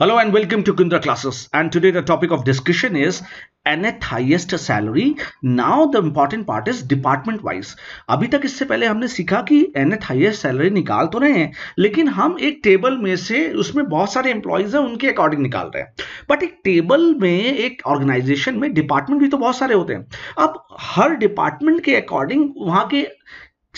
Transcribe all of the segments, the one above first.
Hello and welcome to Kundra classes. And today the topic of discussion is nth highest salary. Now the important part is department wise. अभी तक इससे पहले हमने सीखा कि nth highest salary निकाल तो रहे हैं लेकिन हम एक टेबल में से उसमें बहुत सारे एम्प्लॉयज़ हैं उनके अकॉर्डिंग निकाल रहे हैं बट एक टेबल में एक ऑर्गेनाइजेशन में डिपार्टमेंट भी तो बहुत सारे होते हैं अब हर डिपार्टमेंट के अकॉर्डिंग वहाँ के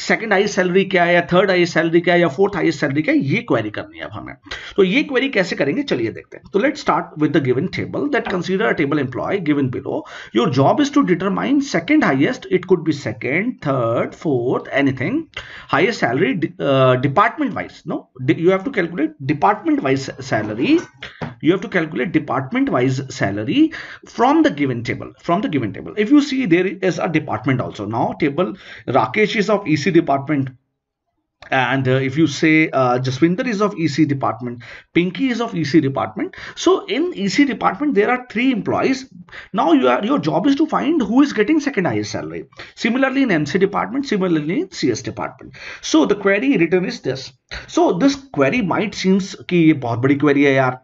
सेकंड हाई सैलरी क्या है या थर्ड हाई सैलरी क्या है या फोर्थ हाई सैलरी क्या है, ये क्वेरी करनी है अब हमें। तो ये क्वेरी कैसे करेंगे? चलिए देखते हैं। तो let start with the given table that consider a table employee given below your job is to determine second highest it could be second third fourth anything highest salary department wise no you have to calculate department wise salary you have to calculate department wise salary from the given table from the given table if you see there is a department also now table rakesh is of ec department and uh, if you say uh, Jaswinder is of EC department, Pinky is of EC department. So in EC department there are three employees. Now you are, your job is to find who is getting second highest salary. Similarly in MC department, similarly in CS department. So the query written is this. So this query might seems कि ये बहुत बड़ी query है यार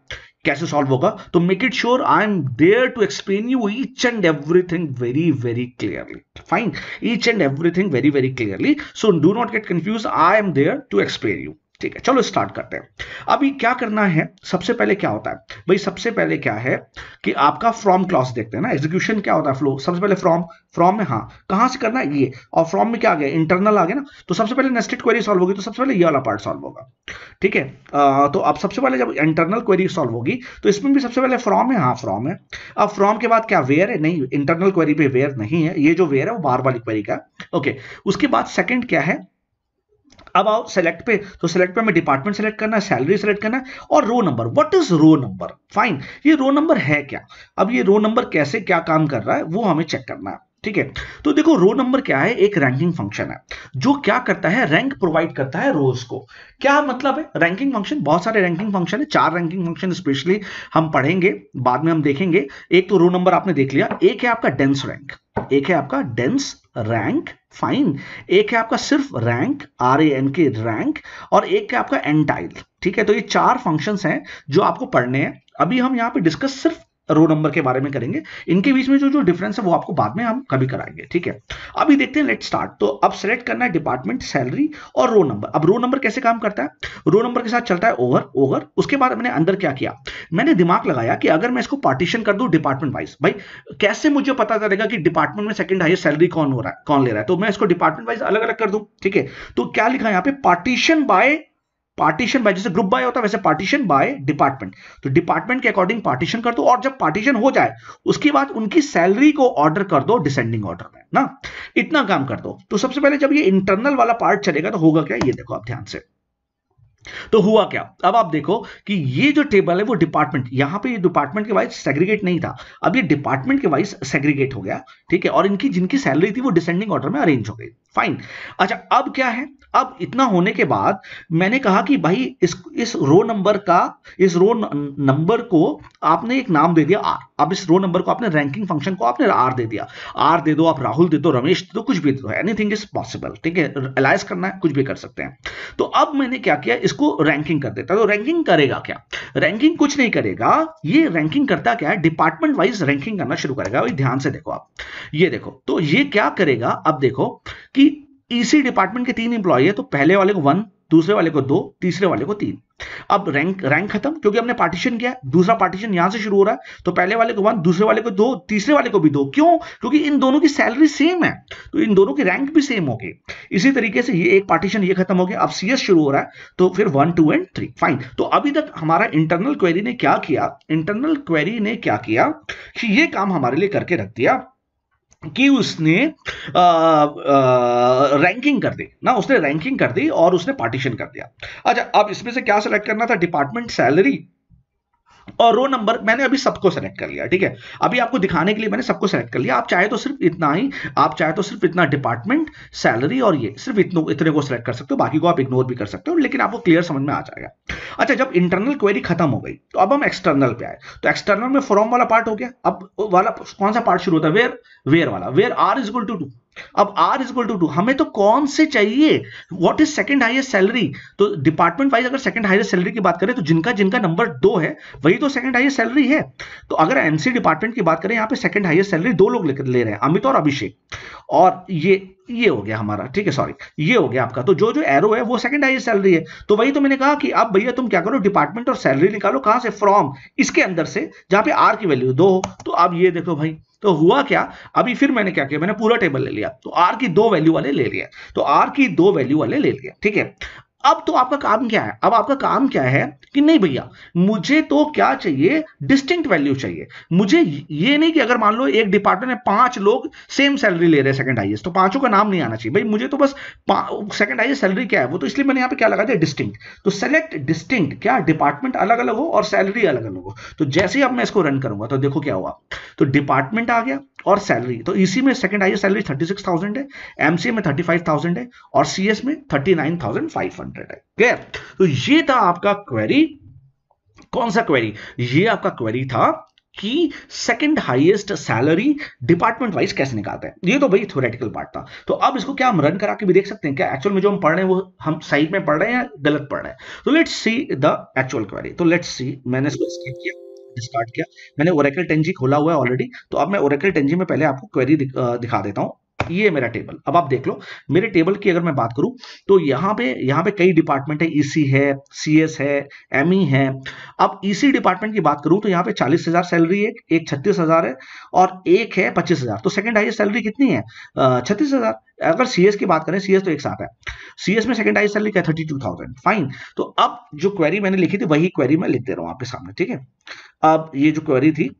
कैसे solve होगा? तो make it sure I am there to explain you each and everything very very clearly fine each and everything very very clearly so do not get confuse I am there to explain you ठीक है, चलो start करते हैं। अभी क्या करना है, सबसे पहले क्या होता है? भाई, सबसे पहले क्या है कि आपका फ्रॉम क्लॉज देखते हैं ना एग्जीक्यूशन क्या होता है फ्लो सबसे पहले फ्रॉम फ्रॉम में हाँ कहाँ से करना है? ये, और फ्रॉम में क्या आ गया? इंटरनल आ गया ना तो सबसे पहले नेस्टेड क्वेरी सॉल्व होगी तो सबसे पहले ये वाला पार्ट सॉल्व होगा। ठीक है? तो अब सबसे पहले जब इंटरनल क्वेरी सॉल्व होगी तो इसमें भी सबसे पहले फ्रॉम है हाँ फ्रॉम है। अब फ्रॉम के बाद क्या वेयर है? नहीं इंटरनल क्वेरी पे वेयर नहीं है। ये जो वेयर है, वो बार वाली क्वेरी का ओके उसके बाद सेकेंड क्या है? अब आओ सेलेक्ट पे तो सेलेक्ट पे हमें डिपार्टमेंट सेलेक्ट करना है सैलरी सेलेक्ट करना है, और row number what is row number fine ये रो नंबर है क्या? अब ये रो नंबर कैसे क्या काम कर रहा है, वो हमें चेक करना है. ठीक है? तो देखो रो नंबर क्या है? एक रैंकिंग फ़ंक्शन है, जो क्या करता है? रैंक प्रोवाइड करता है रोज को। क्या मतलब है? रैंकिंग फ़ंक्शन बहुत सारे रैंकिंग फ़ंक्शन है, चार रैंकिंग फ़ंक्शन स्पेशली हम पढ़ेंगे, बाद में हम देखेंगे। एक तो रो नंबर आपने देख लिया, एक है आपका डेंस रैंक एक है आपका डेंस रैंक फाइन एक है आपका सिर्फ़ rank R A N K rank और एक है आपका एंटाइल ठीक है? तो ये चार फ़ंक्शंस हैं जो आपको पढ़ने हैं। अभी हम यहाँ पे डिस्कस सिर्फ़ रो नंबर के बारे में करेंगे। इनके बीच में जो जो डिफरेंस है, वो आपको बाद में हम कभी कराएँगे, ठीक है? अभी देखते हैं लेट स्टार्ट तो अब सेलेक्ट करना है डिपार्टमेंट सैलरी और रो नंबर अब रो नंबर कैसे काम करता है? रो नंबर के साथ चलता है ओवर ओवर उसके बाद मैंने अंदर क्या किया? मैंने दिमाग लगाया कि अगर मैं इसको पार्टीशन कर दू डिपार्टमेंट वाइज भाई, कैसे मुझे पता चलेगा कि डिपार्टमेंट में सेकंड हाइस्ट सैलरी कौन हो रहा है, कौन ले रहा है? तो मैं इसको डिपार्टमेंट वाइज अलग अलग कर दूँ, ठीक है? तो क्या लिखा यहाँ पे? पार्टीशन बाय पार्टीशन बाय जैसे ग्रुप बाय होता है, वैसे पार्टीशन बाय डिपार्टमेंट तो डिपार्टमेंट के अकॉर्डिंग पार्टीशन कर दो और जब पार्टीशन हो जाए, उसके बाद उनकी सैलरी को ऑर्डर कर दो डिसेंडिंग ऑर्डर में, ना? इतना काम कर दो। तो सबसे पहले जब ये इंटरनल वाला पार्ट चलेगा तो होगा क्या? ये देखो आप ध्यान से। तो हुआ क्या? अब आप देखो कि ये जो टेबल है, वो डिपार्टमेंट यहाँ पे ये डिपार्टमेंट के वाइज सेग्रीगेट नहीं था। अब ये डिपार्टमेंट के वाइज सेग्रीगेट हो गया, ठीक है? और इनकी, जिनकी सैलरी थी, वो डिसेंडिंग ऑर्डर में अरेंज हो गई। फाइन अच्छा अब क्या है? अब इतना होने के बाद मैंने कहा कि भाई, इस इस रो नंबर का, इस रो नंबर को आपने एक नाम दे दिया आर अब इस रो नंबर को आपने रैंकिंग फ़ंक्शन को आपने आर दे दिया। आर दे दो, आप राहुल दे दो, रमेश दे दो, कुछ भी दे दो। एनीथिंग इज़ पॉसिबल ठीक है? एलाइज करना है, कुछ भी कर सकते हैं। तो अब मैंने क्या किया? इसको रैंकिंग कर देता। तो रैंकिंग करेगा क्या? रैंकिंग कुछ नहीं करेगा। ये रैंकिंग करता क्या है? डिपार्टमेंट वाइज रैंकिंग करना शुरू करेगा। भाई ध्यान से देखो आप। ये देखो तो ये क्या करेगा? अब देखो कि इसी डिपार्टमेंट के तीन इंप्लॉय है तो पहले वाले को वन दूसरे वाले को दो, तीसरे वाले को तीन। अब रैंक रैंक खत्म, क्योंकि हमने पार्टीशन किया, दूसरा पार्टीशन यहाँ से शुरू हो रहा है तो पहले वाले को वन दूसरे वाले को दो, तीसरे वाले को भी दो। क्यों? क्योंकि इन दोनों की सैलरी सेम है तो इन दोनों की रैंक भी सेम होगी। इसी तरीके से ये एक पार्टीशन ये खत्म हो गया, अब सीएस शुरू हो रहा है तो फिर one two and three fine तो अभी तक हमारा इंटरनल क्वेरी ने क्या किया? इंटरनल क्वेरी ने क्या किया कि ये काम हमारे लिए करके रख दिया। कि उसने रैंकिंग कर दी। ना, उसने रैंकिंग कर दी और उसने पार्टीशन कर दिया। अच्छा अब इसमें से क्या सिलेक्ट करना था? डिपार्टमेंट सैलरी और रो नंबर मैंने अभी सबको सेलेक्ट कर लिया, ठीक है? अभी आपको दिखाने के लिए मैंने सबको सेलेक्ट कर लिया। आप चाहे तो सिर्फ़ इतना ही, आप चाहे तो सिर्फ़ इतना डिपार्टमेंट सैलरी और ये, सिर्फ़ इतने इतने को सेलेक्ट कर सकते हो, बाकी को आप इग्नोर भी कर सकते हो, लेकिन आपको क्लियर समझ में आ जाएगा। अच्छा जब इंटरनल क्वेरी खत्म हो गई तो अब हम एक्सटर्नल पे आए। तो एक्सटर्नल में फ्रॉम वाला पार्ट हो गया। अब वाला कौन सा पार्ट शुरू होता है? वेयर वेयर वाला। Where R is equal to two अब आर इज़ टू टू हमें तो कौन से चाहिए? What is second highest salary तो डिपार्टमेंट वाइज अगर सेकंड हाईएस्ट सैलरी की बात करें तो जिनका जिनका नंबर दो है, वही तो सेकंड हाईएस्ट सैलरी है। तो अगर एमसी डिपार्टमेंट की बात करें, यहाँ पे सेकंड हाइएस्ट सैलरी दो लोग ले रहे हैं, अमित और अभिषेक। और ये ये हो गया हमारा, ठीक है सॉरी ये हो गया आपका। तो जो जो एरो है, वो सेकंड हाईएस्ट सैलरी है। तो वही तो मैंने कहा कि अब भैया तुम क्या करो डिपार्टमेंट और सैलरी निकालो, कहाँ से? फ्रॉम इसके अंदर से, जहाँ पे आर की वैल्यू दो हो। तो अब ये देखो भाई तो हुआ क्या? अभी फिर मैंने क्या किया? मैंने पूरा टेबल ले लिया। तो आर की दो वैल्यू वाले ले लिया तो आर की दो वैल्यू वाले ले लिया ठीक है? अब तो आपका काम क्या है? अब आपका काम क्या है कि नहीं भैया, मुझे तो क्या चाहिए? डिस्टिंक्ट वैल्यू चाहिए। मुझे ये नहीं कि अगर मान लो एक डिपार्टमेंट में पाँच लोग सेम सैलरी ले रहे हैं सेकंड हाईएस्ट तो पाँचों का नाम नहीं आना चाहिए। भाई, मुझे तो बस सेकंड हाईएस्ट सैलरी क्या है? वो तो इसलिए मैंने यहाँ पे क्या लगा दिया? डिस्टिंक्ट तो सेलेक्ट डिस्टिंक्ट क्या? डिपार्टमेंट अलग अलग हो और सैलरी अलग अलग हो। तो जैसे ही अब मैं इसको रन करूँगा तो देखो क्या हुआ। तो डिपार्टमेंट आ गया। और सैलरी तो इसी में second highest salary thirty six thousand है एमसीए में थर्टी फाइव थाउज़ेंड है और सीएस में thirty nine thousand five hundred है। क्लियर तो ये था आपका क्वेरी कौन सा क्वेरी ये आपका क्वेरी था कि second highest salary department wise कैसे निकालते हैं। ये तो भाई थ्योरेटिकल पार्ट था। तो अब इसको क्या हम रन करा के भी देख सकते हैं? क्या एक्चुअल में जो हम पढ़ रहे हैं, वो हम सही में पढ़ रहे हैं या गलत पढ़ रहे हैं? तो let's see the actual query तो लेट्स सी मैंने इसको स्किप किया। स्टार्ट किया। मैंने ओरेकल टेंजी खोला हुआ है ऑलरेडी तो अब मैं ओरेकल टेंजी में पहले आपको क्वेरी दिखा देता हूँ। ये मेरा टेबल अब आप देख लो, मेरे टेबल की अगर मैं बात करूँ तो यहाँ पे यहाँ पे कई डिपार्टमेंट है। ईसी e है सीएस है एमई e है। अब ईसी e डिपार्टमेंट की बात करूँ तो यहाँ पे चालीस हज़ार सैलरी है एक छत्तीस हज़ार है और एक है पच्चीस हज़ार। तो सेकंड हाईएस्ट सैलरी कितनी है? छत्तीस हज़ार। अगर सीएस की बात करें सीएस तो एक साथ है। सीएस में सेकंड हाईएस्ट सैलरी क्या थर्टी टू थाउज़ेंड फाइन तो अब जो क्वेरी मैंने लिखी थी, वही क्वेरी मैं लिख दे रहा हूँ आपके सामने, ठीक है? अब ये जो क्वेरी थी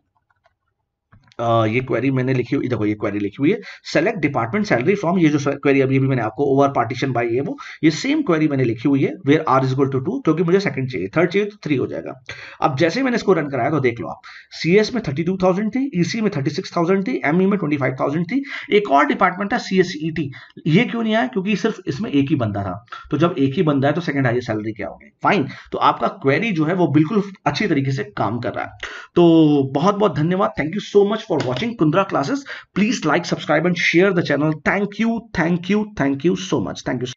ये क्वेरी मैंने लिखी हुई, देखो ये क्वेरी लिखी हुई है। सेलेक्ट डिपार्टमेंट सैलरी फ्रॉम ये जो क्वेरी अभी अभी मैंने आपको ओवर पार्टीशन बाई है वो, ये सेम क्वेरी मैंने लिखी हुई है where R is equal to two क्योंकि मुझे सेकंड चाहिए थर्ड चाहिए तो थ्री हो जाएगा। अब जैसे मैंने इसको रन कराया तो देख लो आप। सीएस में थर्टी टू थी ईसी e में थर्टी सिक्स थाउज़ेंड थी एमई e में ट्वेंटी फाइव थाउज़ेंड थी। एक और डिपार्टमेंट था सी एस टी ये क्यों नहीं आया? क्योंकि सिर्फ़ इसमें एक ही बंदा था। तो जब एक ही बंदा है तो सेकंड हाईएस्ट सैलरी क्या होगी? फाइन तो आपका क्वेरी जो है, वो बिल्कुल अच्छी तरीके से काम कर रहा है। तो बहुत बहुत धन्यवाद। Thank you so much for watching Kundra classes. Please like, subscribe and share the channel. Thank you. Thank you. Thank you so much. Thank you.